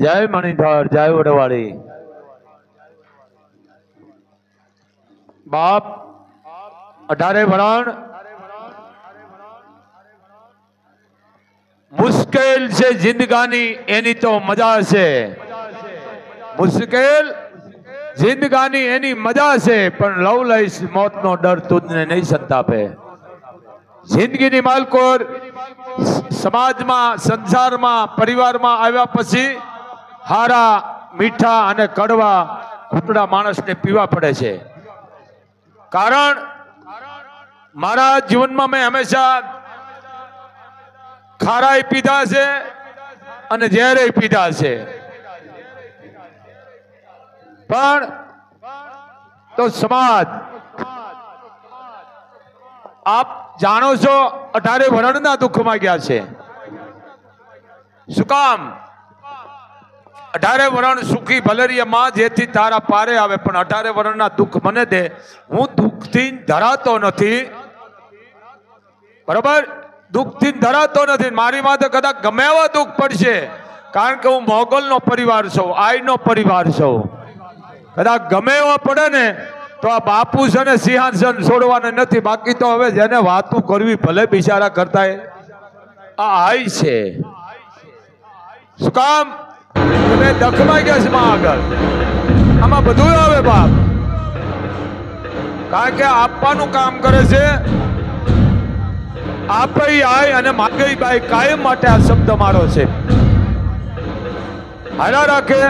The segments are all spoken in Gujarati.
જય મણિધર, જય વડવાળી બાપ, અઢારે વરણ. મુશ્કેલ છે જિંદગાની, એની તો મજા છે. મુશ્કેલ જિંદગાની, એની મજા છે, પણ લવ લઈશ, મોતનો ડર તુજને નહીં સંતાપે. જિંદગીની માલકોર સમાજમાં, સંસારમાં, પરિવારમાં આવ્યા પછી હારા, મીઠા અને કડવા ઘૂંટડા માણસને પીવા પડે છે. કારણ મારા જીવનમાં મેં હંમેશા ખારાય પીધા છે અને ઝેરે પીધા છે. પણ તો સમાજ, આપ જાણો છો અઢારે વરણના દુઃખમાં ગયા છે. શું કામ? અઢારે વરણ સુખી ભલેરિયામાં જેથી તારા પારે આવે, પણ અઢારે વરણના દુઃખ મને દે. હું દુઃખથી ધરાતો નથી. બરાબર? દુઃખથી ધરાતો નથી. મારી માથે કદાચ ગમે એવા દુઃખ પડશે, કારણ કે હું મોગલનો પરિવાર છું, આઈનો પરિવાર છું. કદાચ ગમે એવા પડે ને, તો આ બાપુ છે ને સિંહાસન છોડવાના નથી. બાકી તો હવે જેને વાતું કરવી ભલે બિચારા કરતા આ આઈ છે. શું કામ? તમે દખમાઈ ગયા છે માં આગળ. આમાં બધું આવે બાપ. કારણ કે આપવાનું કામ કરે છે, આપે આય અને માગઈ બાય કાયમ માટે આ શબ્દ મારો છે. હાલા રાખે.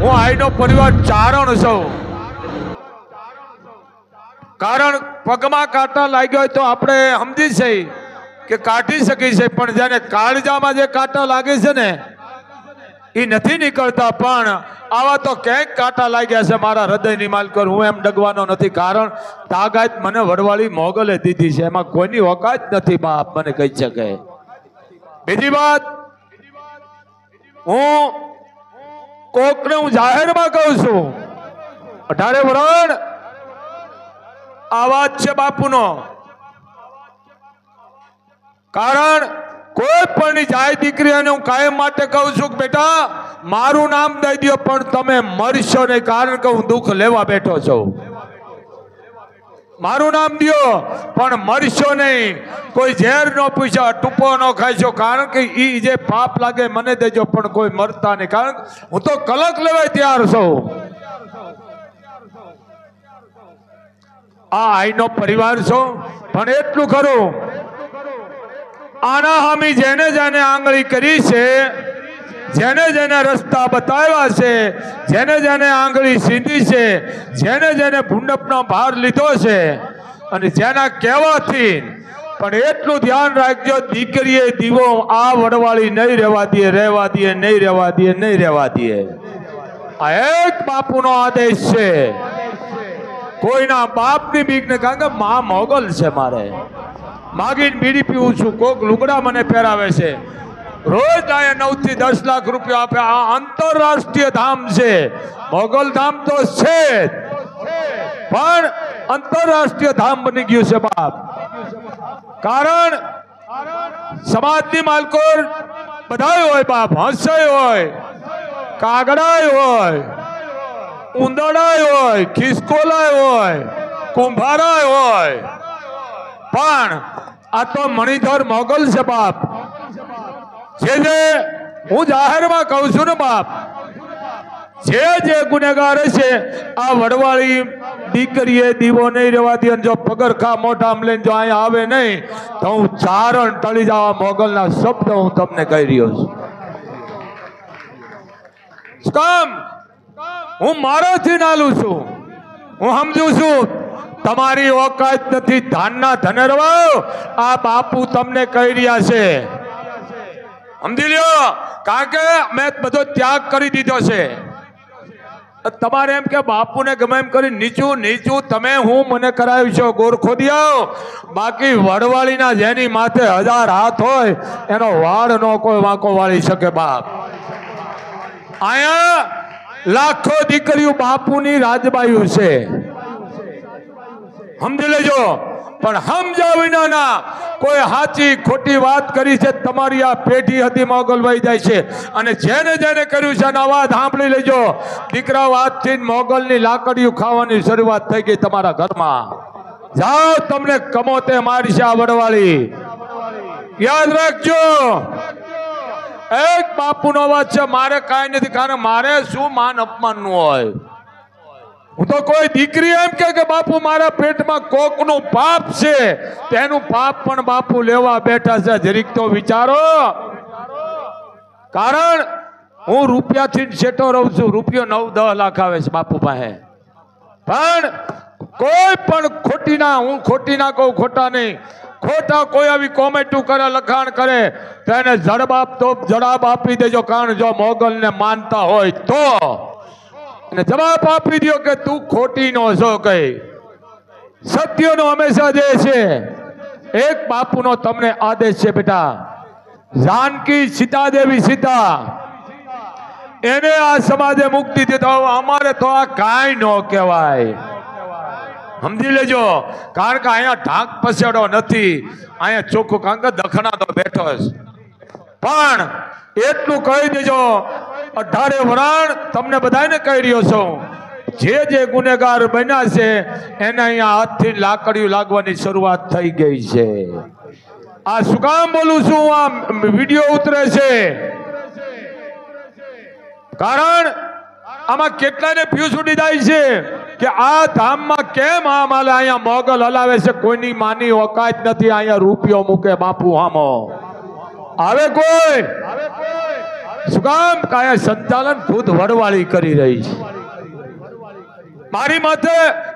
હું આઈનો પરિવાર ચારણ છું. કારણ પગમાં કાંટા લાગ્યો હોય તો આપણે સમજી છે કે કાઢી શકી છે, પણ જેને કાળજામાં જે કાંટા લાગે છે ને એ નથી નીકળતા, પણ આવા તો ક્યાંક કાંટા લાગ્યા છે મારા હૃદયની માલકર હું એમ ડગવાનો નથી, કારણ તાગાત મને વડવાળી મોગલે દીધી છે. એમાં કોઈની ઓકાત નથી, બાપ, મને કહી શકે. બીજી વાત, હું કોકને હું જાહેરમાં કહું છું. અઢારે વરણ, આ વાત છે બાપુનો. કારણ કોઈ પણ જાય દીકરી અને હું કાયમ માટે કહું છું કે બેટા, મારું નામ દઈ દો પણ તમે મરશો નહીં, કારણ કે હું દુઃખ લેવા બેઠો છું. મારું નામ દો પણ મરશો નહીં. કોઈ ઝેર ન પૂછો, ટૂંપો ન ખાઈશો કારણ કે ઈ જે પાપ લાગે મને દેજો, પણ કોઈ મરતા નહીં. કારણ હું તો કલક લેવાય તૈયાર છું. આ આઈનો પરિવાર છો, પણ એટલું ખરું આના હામી જેને જેને આંગળી કરી છે, જેને જેને રસ્તા બતાવ્યા છે, જેને જેને આંગળી સીધી છે, જેને જેને ભૂંડપનો ભાર લીધો છે અને જેના કહેવાથી પણ એટલું ધ્યાન રાખજો, દીકરીએ દીવો આ વડવાળી નહીં રહેવા દે રહેવા દે, નહીં રહેવા દે, નહીં રહેવા દે. આ એક બાપુનો આદેશ છે. કોઈના બાપની બીક ને કારણ કે, મા મોગલ છે મારે. માગીને બીડી પીવું છું. કોક લુગડા મને પહેરાવે છે. રોજ આયા નવથી દસ લાખ રૂપિયા આપે. આ આંતરરાષ્ટ્રીય ધામ છે. મોગલ ધામ તો છે. પણ આંતરરાષ્ટ્રીય ધામ બની ગયું છે બાપ. કારણ સમાજની માલકોર બધાય હોય બાપ. હંસાય હોય, કાગડાય હોય ઉંદડાય હોય, ખિસકોલાય હોય, કુંભારાય હોય. પણ આ તો મણિધર મોગલ છે બાપ. જે જે હું જાહેરમાં કહું છું ને બાપ, જે જે ગુનેગાર છે, આ વડવાળી દીકરીએ દીવો નહીં રહેવા દે જો પગરખા મોઢામાં લઈને જો અહીંયા આવે નહીં, તો હું ચારણ તળી જવા મોગલના શબ્દ હું તમને કહી રહ્યો છું. કામ હું મારોથી નાલું છું. હું સમજુ છું તમારી ઓકાત નથી, ધાનના ધનરવાઓ આ બાપુ તમને કહી રહ્યા છે. સમજી લ્યો? કારણ કે મેં બધો ત્યાગ કરી દીધો છે. તમારે એમ કે બાપુને ગમે એમ કરી, નીચું નીચું, તમે હું, મને કરાવ્યું છો ગોરખો દિયાઓ બાકી વડવાળીના જેની માથે હજાર હાથ હોય, એનો વાળ નો કોઈ વાંકો વાળી શકે બાપ. અહીંયા લાખો દીકરીઓ બાપુની રાજબાયું છે. સમજી લેજો. પણ સમજા વિનાના કોઈ સાચી ખોટી વાત કરી છે, તમારી આ પેઢી હતી મોગલવાઈ જાય છે. અને જેને જેને કર્યું છે એના અવાજ સાંભળી લેજો. દીકરાઓ આજથી મોગલની લાકડીઓ ખાવાની શરૂઆત થઈ ગઈ તમારા ઘરમાં. જાઓ તમને કમોતે મારી છે આ વડવાળી. યાદ રાખજો. એક બાપુનો અવાજ છે, મારે કાંઈ નથી કારણ મારે શું માન અપમાનનું હોય? હું તો કોઈ દીકરી એમ કે બાપુ મારા પેટમાં કોકનું પાપ છે, તેનું પાપ પણ બાપુ લેવા બેઠા છે. જરીક તો વિચારો. કારણ હું રૂપિયાથી છેટો રહું છું, રૂપિયો નવ દસ લાખ આવે છે બાપુ પાસે. પણ કોઈ પણ ખોટી ના હું ખોટી ના કહું, ખોટા નહીં. ખોટા કોઈ આવી કોમેન્ટું કરે, લખાણ કરે, તો એને જડબાપ તો જડાબ આપી દેજો. કારણ જો મોગલને માનતા હોય તો. અને જવાબ આપી દો કે તું ખોટી નો છો કઈ. સત્યનો હંમેશા જે છે, એક બાપુનો તમને આદેશ છે બેટા. જાનકી સીતા દેવી સીતા. એને આ સમાજે મુક્તિ દીધો અમારે તો આ કાંઈ ન કહેવાય. સમજી લેજો. કારણ કે અહીંયા ઢાંક પસેડો નથી. અહીંયા ચોખ્ખું કારણ કે દખણા તો બેઠો છે પણ એટલું કહી દેજો, અઢારે વરાણ તમને બધાને કહી રહ્યો છું. જે જે ગુનેગાર બન્યા છે, એને અહીંયા હાથથી લાકડીઓ લાગવાની શરૂઆત થઈ ગઈ છે. આ શું કામ બોલું છું? આ વીડિયો ઉતરે છે. કારણ આમાં કેટલાને ફ્યુઝ ઉડી જાય છે કે આ ધામમાં કેમ આ માલે અહીંયા મોગલ હલાવે છે? કોઈની માની ઓકાત નથી, અહીંયા રૂપિયો મૂકે બાપુ હામો. આવે કોઈ? શું કામ? કાયા સંચાલન ખુદ વડવાળી કરી રહી છે. મારી માથે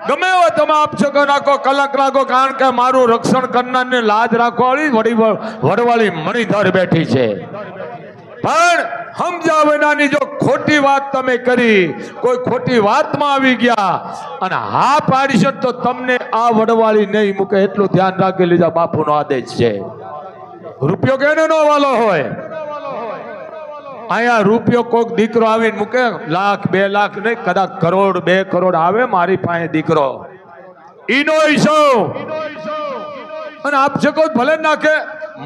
ગમે એવો તમે આપશકો નાખો, કલક રાખો કારણ કે મારું રક્ષણ કરનારને લાજ રાખવાળી વડી વડવાળી મણિધર બેઠી છે. પણ સમજા વિનાની જો ખોટી વાત તમે કરી, કોઈ ખોટી વાતમાં આવી ગયા, અને હા પાડીશો તો તમને આ વડવાળી નહીં મૂકે, એટલું ધ્યાન રાખી લીધા બાપુનો આદેશ છે. રૂપિયો કેને નો વાલો હોય. અહીંયા રૂપિયો કોક દીકરો આવીને મૂકે, લાખ, બે લાખ નહીં, કદાચ કરોડ, બે કરોડ આવે મારી પાસે દીકરો. ઈનો ઈશો અને આપ શકો ભલે નાખે.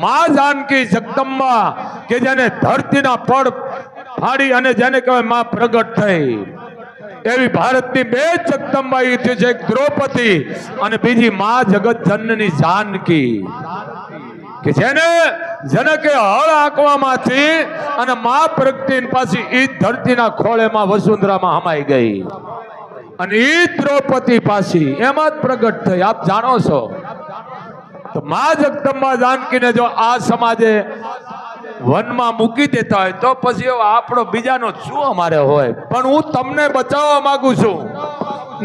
માં જાનકી જગદંબા કે જેને ધરતીના પડ ફાડી અને જેને કહેવાયમાં પ્રગટ થઈ. એવી ભારતની બે જગદંબા છે એક દ્રૌપદી અને બીજી માં જગત જાનકી. કે જેને જેને કે હળ આંકવામાંથી અને મા પ્રગટી પાછી ઈ ધરતીના ખોળેમાં વસુંધરામાં હમાઈ ગઈ. અને ઈ દ્રૌપદી પાછી એમાં જ પ્રગટ થઈ. આપ જાણો છો? તો મા જગદંબા જાનકીને જો આ સમાજે વનમાં મૂકી દેતા હોય તો પછી આપણો બીજાનો શું અમારે હોય. પણ હું તમને બચાવવા માંગુ છું.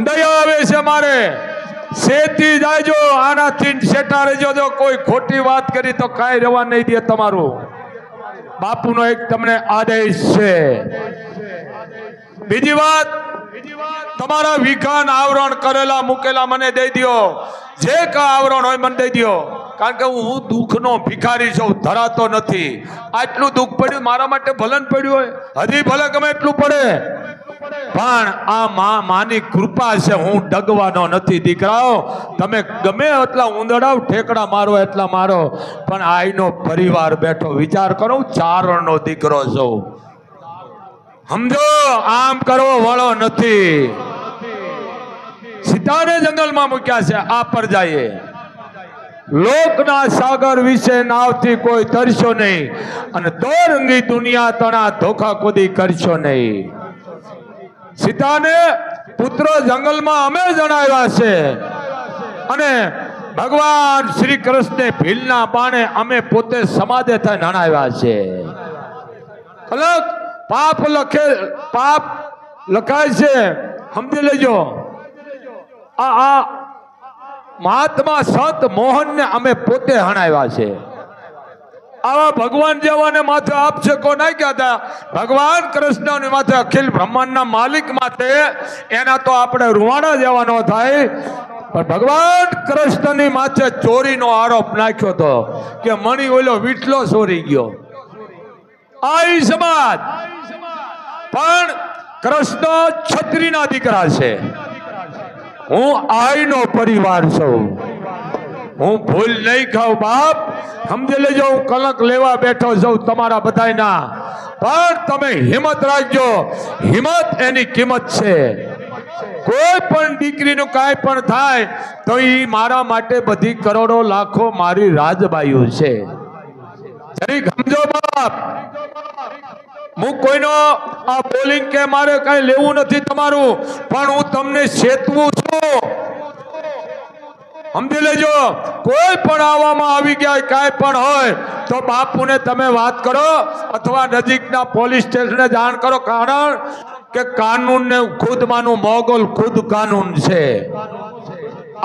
દયા આવે છે મારે. શેતી જાયજો, આનાથી શેઠા રહેજો. જો કોઈ ખોટી વાત કરી તો કાંઈ રહેવા નહીં દે તમારું. બાપુનો એક તમને આદેશ છે. બીજી વાત, તમારા વિખાન આવરણ કરેલા, મૂકેલા મને દઈ દો જે કા આવરણ હોય મને દઈ દો કારણ કે હું દુઃખનો ભિખારી છું, ધરાતો નથી. આટલું દુઃખ પડ્યું, મારા માટે ભલન પડ્યું હોય. હજી ભલે ગમે એટલું પડે. પણ આ મા માની કૃપા છે, હું ડગવાનો નથી, દીકરાઓ. તમે ગમે એટલા ઉંદડાવ ઠેકડા મારો, એટલા મારો. પણ આઈનો પરિવાર બેઠો, વિચાર કરો, ચારણનો દીકરો છું સમજો, આમ કરવો વળો નથી. સીતાને જંગલમાં મૂક્યા છે, આ પર જઈએ. લોકના સાગર વિશે નાવથી કોઈ તરશો નહીં. અને દોરંગી દુનિયા તણા ધોખા કુદી કરશો નહીં. સીતાને પુત્ર જંગલમાં અમે જણાવ્યા છે. અને ભગવાન શ્રી કૃષ્ણે ભીલના પાણે અમે પોતે સમાધે થઈને જણાવ્યા છે. અલગ પાપ લખે, પાપ લખાય છે. સમજી લેજો. આ આ મહાત્મા સંત મોહનને અમે પોતે હણાવ્યા છે. આવા ભગવાન જેવાને માથે આપશકો નાખ્યા હતા ભગવાન કૃષ્ણની માથે અખિલ બ્રહ્માંડના માલિક માથે. એના તો આપણે રૂવાણા જવાનો થાય. પણ ભગવાન કૃષ્ણની માથે ચોરીનો આરોપ નાખ્યો હતો કે મણી ઓલો વીટલો ચોરી ગયો. આઈ સમાજ. પણ કૃષ્ણ છત્રીના દીકરા છે. હું આઈનો પરિવાર છું. હું ભૂલ નહીં ખાઉં, બાપ. સમજી લેજો, હું કલંક લેવા બેઠો છું તમારા બધાયના. પણ તમે હિંમત રાખજો. હિંમત એની કિંમત છે. કોઈ પણ દીકરીનું કાંઈ પણ થાય, તો એ મારા માટે બધી કરોડો લાખો મારી રાજબાઈઓ છે. સમજો, બાપ. હું કોઈનો આ બોલિંગ કે મારે કઈ લેવું નથી તમારું, પણ હું તમને ચેતવું છું. સમજી લેજો, કોઈ પણ આવવામાં આવી ગયા, કાંઈ પણ હોય, તો બાપુને તમે વાત કરો અથવા નજીકના પોલીસ સ્ટેશને જાણ કરો. કારણ કે કાનૂન ને ખુદ માનું મોગલ ખુદ કાનૂન છે.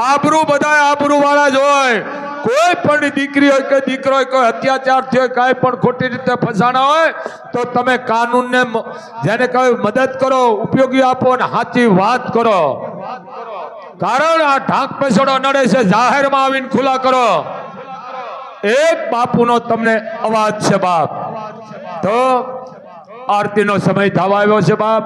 આબરૂ બધા આબરૂ વાળા જ હોય. કોઈ પણ દીકરી હોય કે દીકરો હોય, કોઈ અત્યાચાર થયો કાંઈ પણ ખોટી રીતે ફસાણા હોય, તો તમે કાનૂનને જેને કહે મદદ કરો, ઉપયોગી આપો અને સાચી વાત કરો. કારણ આ ઢાંક પછડો નડે છે, જાહેરમાં આવીને ખુલ્લા કરો. એક બાપુનો તમને અવાજ છે, બાપ. તો આરતીનો સમય થવા આવ્યો છે, બાપ.